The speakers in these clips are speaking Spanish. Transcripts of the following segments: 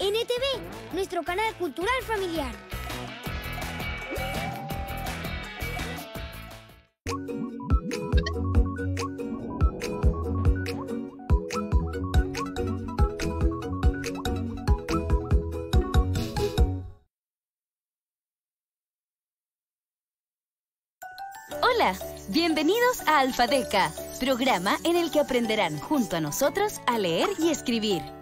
NTV, nuestro canal cultural familiar. Hola, bienvenidos a Alfadeca, programa en el que aprenderán junto a nosotros a leer y escribir.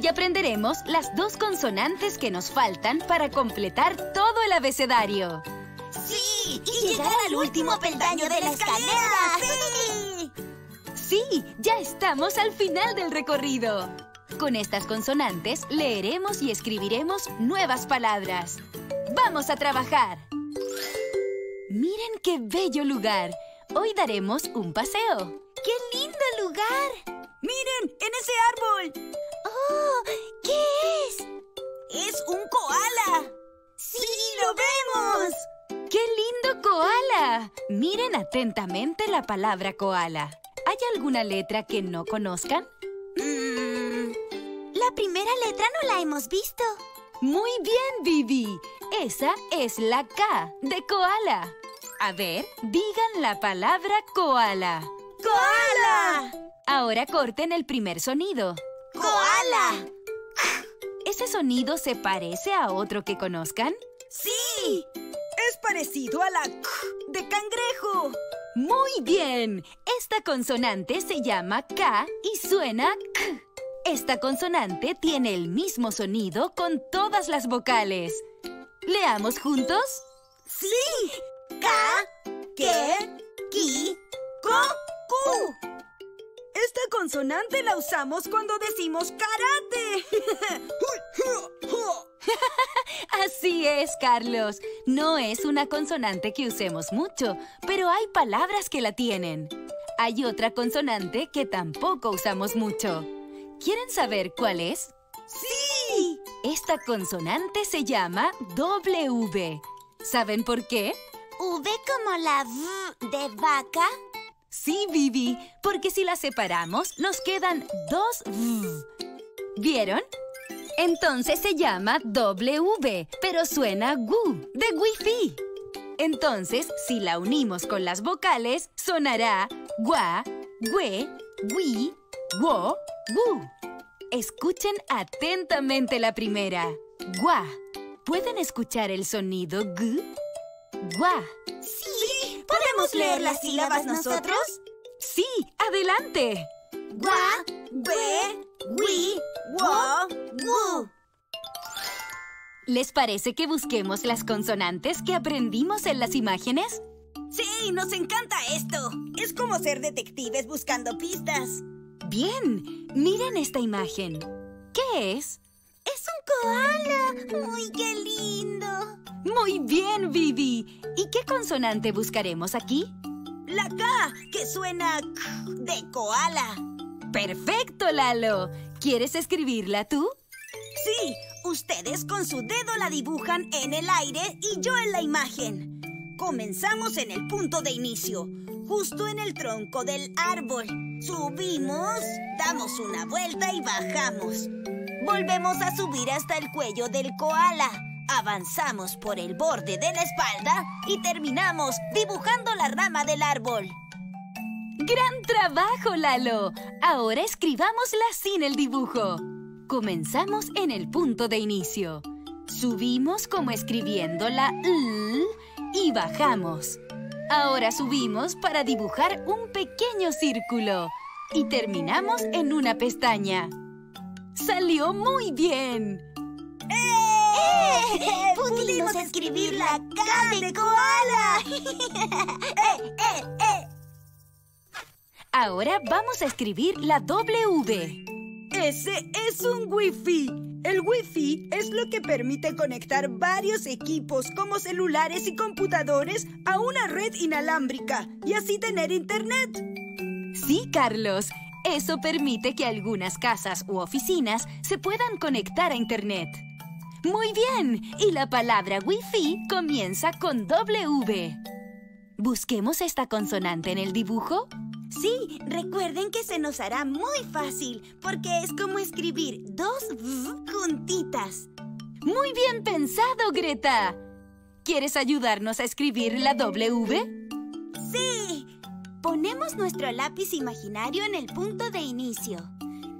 Hoy aprenderemos las dos consonantes que nos faltan para completar todo el abecedario. ¡Sí! ¡Y llegar al último peldaño de la escalera! ¡Sí! Sí, ya estamos al final del recorrido. Con estas consonantes leeremos y escribiremos nuevas palabras. ¡Vamos a trabajar! Miren qué bello lugar. Hoy daremos un paseo. ¡Qué lindo lugar! ¡Miren! ¡En ese árbol! ¡Oh! ¿Qué es? ¡Es un koala! ¡Sí, lo vemos! ¡Qué lindo koala! Miren atentamente la palabra koala. ¿Hay alguna letra que no conozcan? Mm, la primera letra no la hemos visto. Muy bien, Vivi. Esa es la K de koala. A ver, digan la palabra koala. ¡Koala! Ahora corten el primer sonido. ¡Koala! ¿Ese sonido se parece a otro que conozcan? ¡Sí! Es parecido a la K de cangrejo. Muy bien. Esta consonante se llama K y suena K. Esta consonante tiene el mismo sonido con todas las vocales. ¿Leamos juntos? ¡Sí! K, que, ki, ko, ku. Esta consonante la usamos cuando decimos karate. Así es, Carlos. No es una consonante que usemos mucho, pero hay palabras que la tienen. Hay otra consonante que tampoco usamos mucho. ¿Quieren saber cuál es? ¡Sí! Esta consonante se llama W. ¿Saben por qué? V como la V de vaca. Sí, Vivi, porque si la separamos nos quedan dos V. ¿Vieron? Entonces se llama W, pero suena GU, de Wi-Fi. Entonces, si la unimos con las vocales, sonará GUA, GUE, WI, WO, WU. Escuchen atentamente la primera. GUA. ¿Pueden escuchar el sonido G? GUA. ¿Sí? ¿Podemos leer las sílabas nosotros? Sí, adelante. Gua, we, wi, wo, wu. ¿Les parece que busquemos las consonantes que aprendimos en las imágenes? ¡Sí! ¡Nos encanta esto! Es como ser detectives buscando pistas. Bien, miren esta imagen. ¿Qué es? ¡Es un koala! ¡Muy qué lindo! Muy bien, Vivi. ¿Y qué consonante buscaremos aquí? La K, que suena K de koala. ¡Perfecto, Lalo! ¿Quieres escribirla tú? Sí, ustedes con su dedo la dibujan en el aire y yo en la imagen. Comenzamos en el punto de inicio, justo en el tronco del árbol. Subimos, damos una vuelta y bajamos. Volvemos a subir hasta el cuello del koala. Avanzamos por el borde de la espalda y terminamos dibujando la rama del árbol. ¡Gran trabajo, Lalo! Ahora escribámosla sin el dibujo. Comenzamos en el punto de inicio. Subimos como escribiendo la L y bajamos. Ahora subimos para dibujar un pequeño círculo y terminamos en una pestaña. ¡Salió muy bien! ¡Eh! ¡Pudimos escribir la K de koala! ¡Eh, eh, eh! Ahora vamos a escribir la W. Ese es un Wi-Fi. El Wi-Fi es lo que permite conectar varios equipos como celulares y computadores a una red inalámbrica y así tener internet. Sí, Carlos. Eso permite que algunas casas u oficinas se puedan conectar a Internet. Muy bien. Y la palabra Wi-Fi comienza con W. Busquemos esta consonante en el dibujo. Sí, recuerden que se nos hará muy fácil porque es como escribir dos v juntitas. Muy bien pensado, Greta. ¿Quieres ayudarnos a escribir la W? ¡Sí! Ponemos nuestro lápiz imaginario en el punto de inicio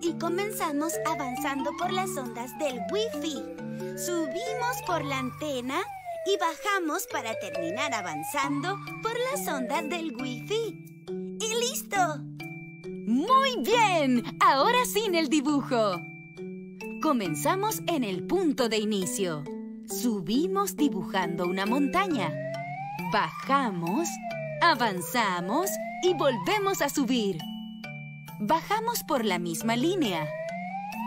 y comenzamos avanzando por las ondas del Wi-Fi. Subimos por la antena y bajamos para terminar avanzando por las ondas del Wi-Fi. ¡Y listo! ¡Muy bien! Ahora sin el dibujo. Comenzamos en el punto de inicio. Subimos dibujando una montaña. Bajamos, avanzamos y volvemos a subir. Bajamos por la misma línea.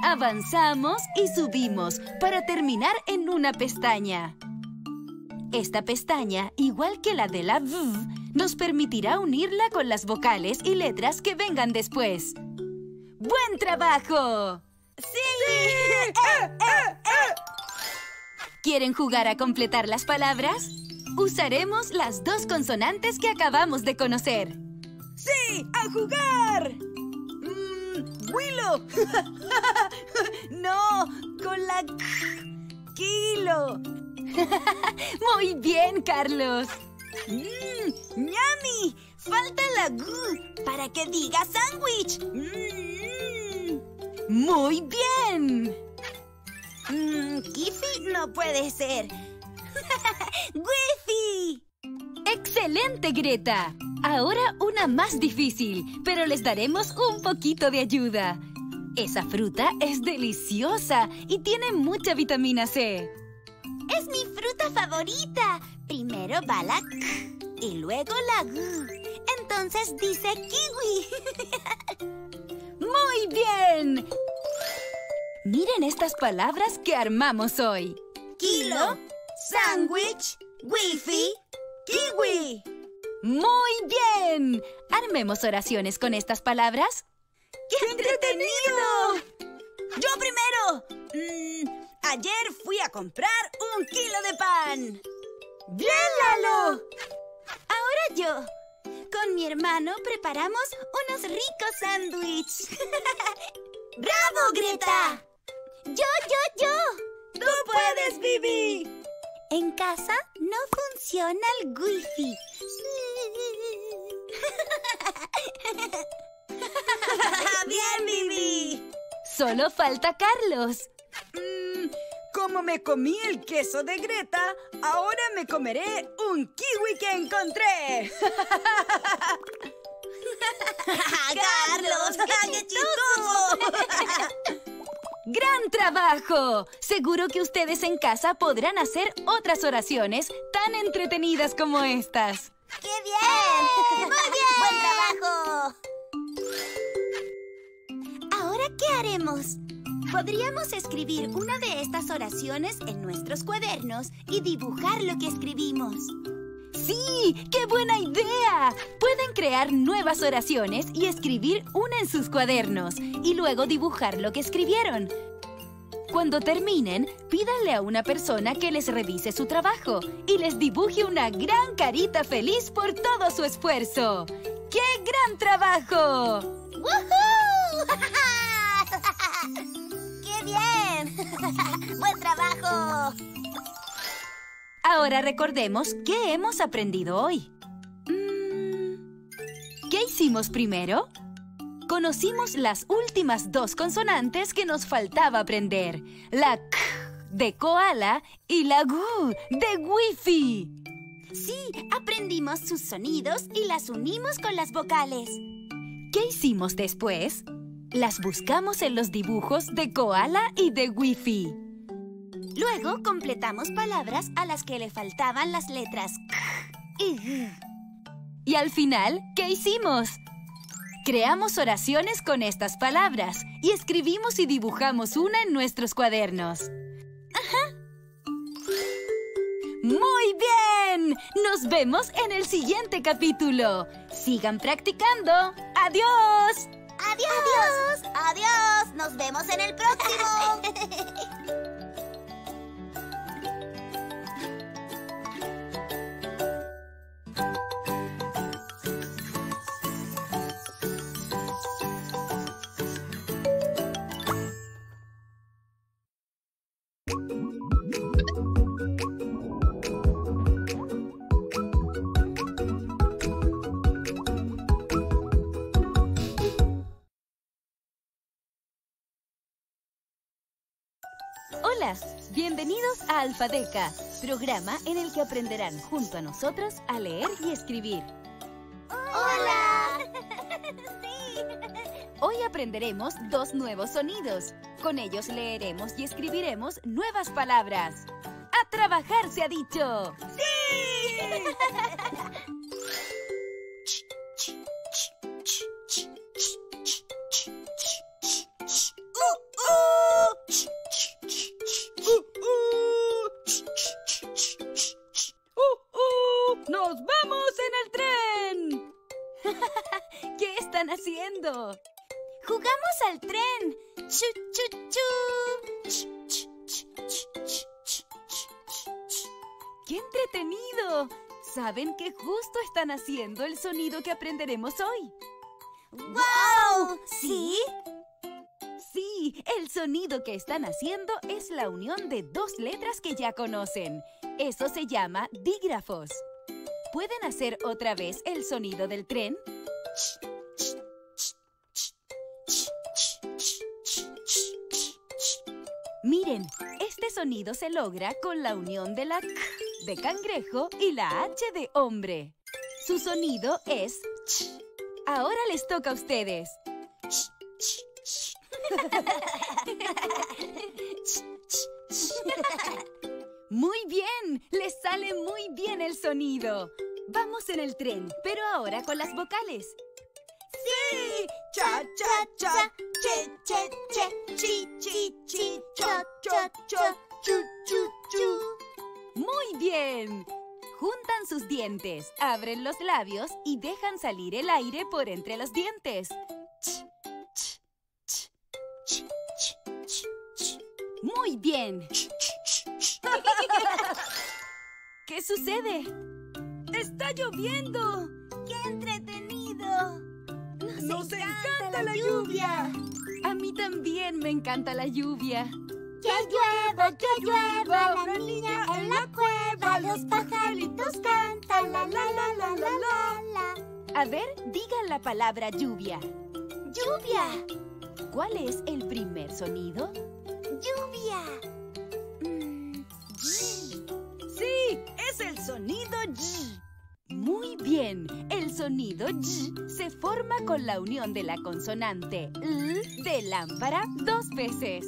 Avanzamos y subimos para terminar en una pestaña. Esta pestaña, igual que la de la V, nos permitirá unirla con las vocales y letras que vengan después. ¡Buen trabajo! ¡Sí! ¿Quieren jugar a completar las palabras? Usaremos las dos consonantes que acabamos de conocer. ¡Sí! ¡A jugar! Mm, ¡Willow! ¡No! ¡Con la Kilo! Muy bien, Carlos. ¡Ñami! Falta la G para que diga sándwich. ¡Mmm! Muy bien. Mmm, Kifi no puede ser. ¡Wifi! ¡Excelente, Greta! Ahora una más difícil, pero les daremos un poquito de ayuda. Esa fruta es deliciosa y tiene mucha vitamina C. Es mi fruta favorita. Primero va la K y luego la G. Entonces dice kiwi. ¡Muy bien! Miren estas palabras que armamos hoy. Kilo, sándwich, wifi, kiwi. ¡Muy bien! ¿Armemos oraciones con estas palabras? ¡Qué entretenido! ¡Yo primero! Mm, ayer fui a comprar un kilo de pan. ¡Bien, Lalo! Ahora yo. Con mi hermano preparamos unos ricos sándwiches. ¡Bravo, Greta! Yo, yo, yo. ¡Tú puedes, Bibi! En casa no funciona el wifi. ¡Bien, Bibi! Solo falta Carlos. Mm, como me comí el queso de Greta, ahora me comeré un kiwi que encontré. ¡Carlos! ¡Qué chistoso! ¡Gran trabajo! Seguro que ustedes en casa podrán hacer otras oraciones tan entretenidas como estas. ¡Qué bien! ¡Muy bien! ¡Buen trabajo! ¿Ahora qué haremos? Podríamos escribir una de estas oraciones en nuestros cuadernos y dibujar lo que escribimos. ¡Sí! ¡Qué buena idea! Pueden crear nuevas oraciones y escribir una en sus cuadernos y luego dibujar lo que escribieron. Cuando terminen, pídanle a una persona que les revise su trabajo y les dibuje una gran carita feliz por todo su esfuerzo. ¡Qué gran trabajo! ¡Woohoo! ¡Qué bien! ¡Buen trabajo! Ahora recordemos qué hemos aprendido hoy. Mm, ¿Qué hicimos primero? Conocimos las últimas dos consonantes que nos faltaba aprender. La K de koala y la Gu de wifi. Sí, aprendimos sus sonidos y las unimos con las vocales. ¿Qué hicimos después? Las buscamos en los dibujos de koala y de wifi. Luego completamos palabras a las que le faltaban las letras K y G. Y al final, ¿qué hicimos? Creamos oraciones con estas palabras y escribimos y dibujamos una en nuestros cuadernos. ¡Ajá! ¡Muy bien! Nos vemos en el siguiente capítulo. Sigan practicando. ¡Adiós! ¡Adiós! ¡Adiós! ¡Nos vemos en el próximo! Bienvenidos a Alfadeca, programa en el que aprenderán junto a nosotros a leer y escribir. ¡Hola! ¡Sí! Hoy aprenderemos dos nuevos sonidos. Con ellos leeremos y escribiremos nuevas palabras. ¡A trabajar se ha dicho! ¡Nos ¿Saben que justo están haciendo el sonido que aprenderemos hoy? ¡Wow! ¿Sí? Sí, el sonido que están haciendo es la unión de dos letras que ya conocen. Eso se llama dígrafos. ¿Pueden hacer otra vez el sonido del tren? Miren, este sonido se logra con la unión de la K de cangrejo y la H de hombre. Su sonido es ch. Ahora les toca a ustedes. Muy bien, les sale muy bien el sonido. Vamos en el tren, pero ahora con las vocales. ¡Cha, cha, cha! ¡Che, che, che! ¡Chi, chi, chi! ¡Cho, cho, cho! ¡Chu, chu, chu! Muy bien. Juntan sus dientes, abren los labios y dejan salir el aire por entre los dientes. Ch, ch, ch, ch, ch, ch, ch. Muy bien. ¿Qué sucede? ¡Está lloviendo! ¡Qué entretenido! ¡Nos encanta la lluvia! A mí también me encanta la lluvia. Que llueva, que llueva, la niña en la cueva, los pajaritos cantan, la la la la la la la. A ver, digan la palabra lluvia. ¡Lluvia! ¿Cuál es el primer sonido? ¡Lluvia! Mm, ¡Sí! ¡Es el sonido Y! Muy bien. El sonido Y se forma con la unión de la consonante L de lámpara dos veces.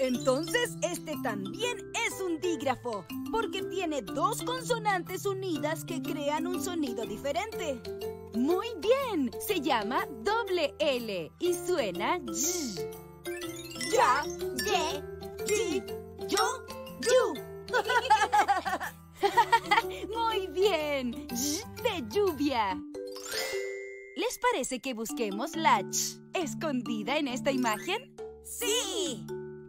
Entonces, este también es un dígrafo, porque tiene dos consonantes unidas que crean un sonido diferente. Muy bien. Se llama doble L y suena Y. Ya, Ye, yi, yo, yu. Muy bien. De lluvia. ¿Les parece que busquemos la ch escondida en esta imagen? ¡Sí!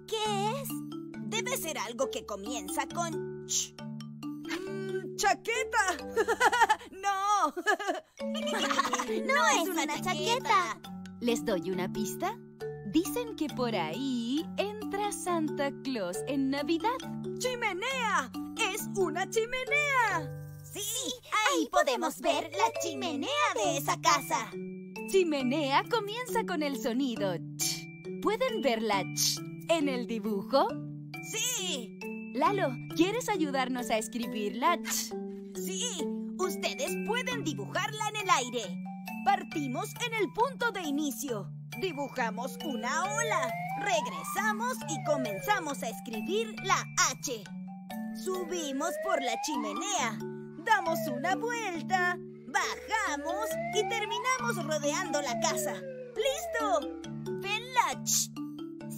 ¿qué es? Debe ser algo que comienza con ch. Mm, ¡Chaqueta! ¡No! No es una chaqueta. ¿Les doy una pista? Dicen que por ahí entra Santa Claus en Navidad. ¡Chimenea! ¡Es una chimenea! Sí, ahí podemos ver la chimenea de esa casa. Chimenea comienza con el sonido ch. ¿Pueden ver la ch en el dibujo? ¡Sí! Lalo, ¿quieres ayudarnos a escribir la ch? ¡Sí! Ustedes pueden dibujarla en el aire. Partimos en el punto de inicio. Dibujamos una ola. Regresamos y comenzamos a escribir la H. Subimos por la chimenea. Damos una vuelta. Bajamos y terminamos rodeando la casa. ¡Listo! ¡Ven la ch!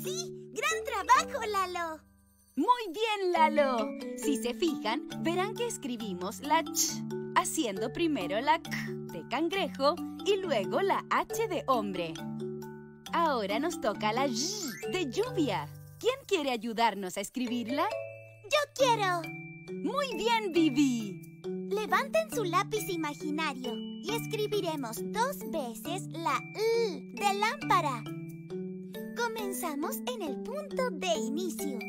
Sí, gran trabajo, Lalo. Muy bien, Lalo. Si se fijan, verán que escribimos la ch, haciendo primero la k de cangrejo y luego la h de hombre. Ahora nos toca la y de lluvia. ¿Quién quiere ayudarnos a escribirla? Yo quiero. Muy bien, Vivi. Levanten su lápiz imaginario y escribiremos dos veces la L de lámpara. Comenzamos en el punto de inicio.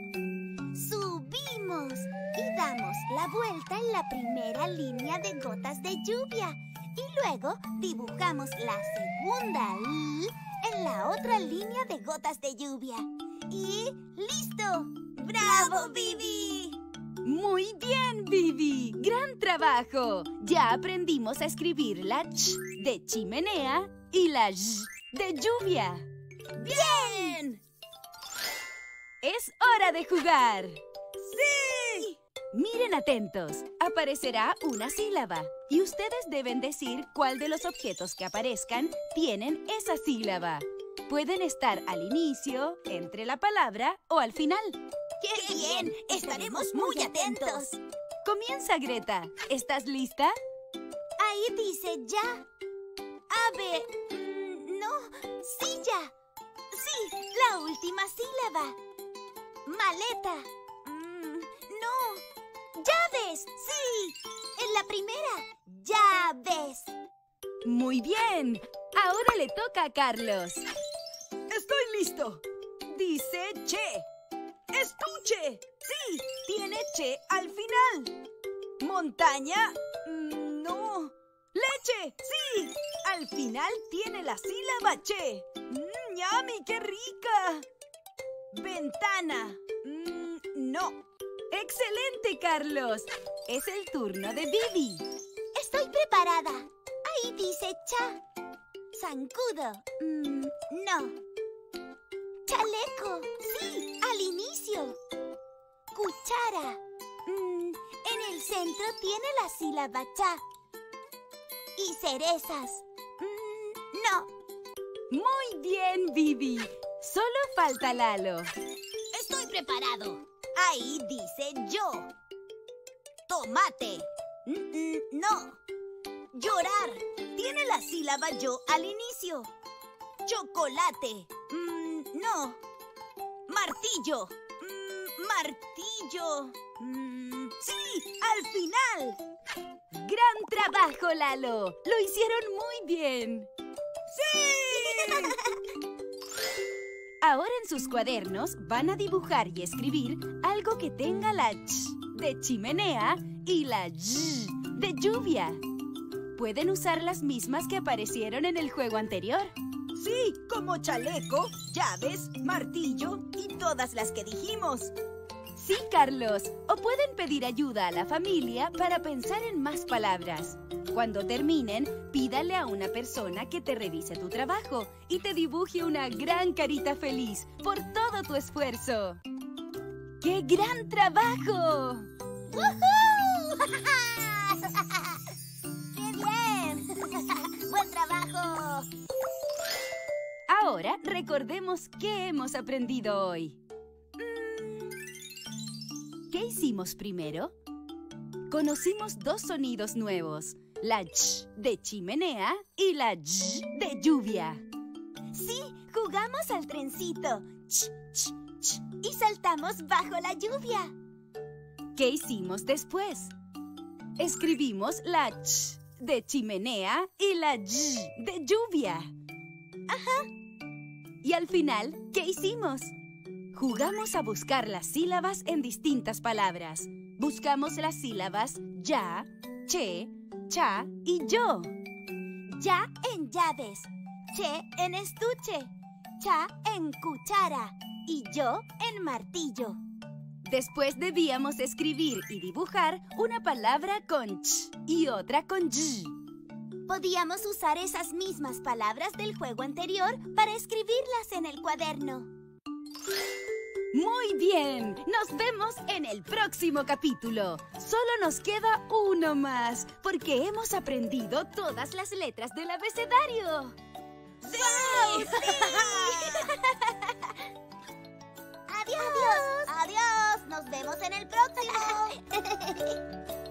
Subimos y damos la vuelta en la primera línea de gotas de lluvia. Y luego dibujamos la segunda L la otra línea de gotas de lluvia. y listo. ¡Bravo, Vivi! Muy bien, Vivi. Gran trabajo. Ya aprendimos a escribir la ch de chimenea y la j de lluvia. ¡Bien! Es hora de jugar. ¡Sí! Miren atentos. Aparecerá una sílaba y ustedes deben decir cuál de los objetos que aparezcan tienen esa sílaba. Pueden estar al inicio, entre la palabra o al final. ¡Qué bien! Estaremos muy atentos. Comienza, Greta. ¿Estás lista? Ahí dice ya. Ave. mm, No, silla. Sí, la última sílaba. Maleta. Sí. En la primera. Llaves. Muy bien. Ahora le toca a Carlos. Estoy listo. Dice Che. Estuche. Sí, tiene Che al final. Montaña. Mm, No. Leche. Sí, al final tiene la sílaba Che. Mm. ¡Qué rica! Ventana. Mm, No. ¡Excelente, Carlos! Es el turno de Vivi. Estoy preparada. Ahí dice cha. Zancudo. Mm, no. Chaleco. Sí, al inicio. Cuchara. Mm, en el centro tiene la sílaba cha. Y cerezas. Mm, no. Muy bien, Vivi. Solo falta Lalo. Estoy preparado. Ahí dice yo. Tomate. No. Llorar. Tiene la sílaba yo al inicio. Chocolate. Mm, no. Martillo. Mm, martillo. Mm, sí, al final. ¡Gran trabajo, Lalo! Lo hicieron muy bien. ¡Sí! Ahora en sus cuadernos van a dibujar y escribir algo que tenga la ch de chimenea y la j de lluvia. Pueden usar las mismas que aparecieron en el juego anterior. Sí, como chaleco, llaves, martillo y todas las que dijimos. Sí, Carlos. O pueden pedir ayuda a la familia para pensar en más palabras. Cuando terminen, pídale a una persona que te revise tu trabajo y te dibuje una gran carita feliz por todo tu esfuerzo. ¡Qué gran trabajo! ¡Woohoo! ¡Qué bien! ¡Buen trabajo! Ahora recordemos qué hemos aprendido hoy. Mm, ¿Qué hicimos primero? Conocimos dos sonidos nuevos, la ch de chimenea y la j de lluvia. Sí, jugamos al trencito. Ch, ch, ch, y saltamos bajo la lluvia. ¿Qué hicimos después? Escribimos la ch de chimenea y la j de lluvia. Ajá. Y al final, ¿qué hicimos? Jugamos a buscar las sílabas en distintas palabras. Buscamos las sílabas ya, che, cha y yo. Ya en llaves, che en estuche, cha en cuchara y yo en martillo. Después debíamos escribir y dibujar una palabra con ch y otra con j. Podíamos usar esas mismas palabras del juego anterior para escribirlas en el cuaderno. Muy bien, nos vemos en el próximo capítulo. Solo nos queda uno más, porque hemos aprendido todas las letras del abecedario. ¡Sí! Adiós. Adiós. Nos vemos en el próximo.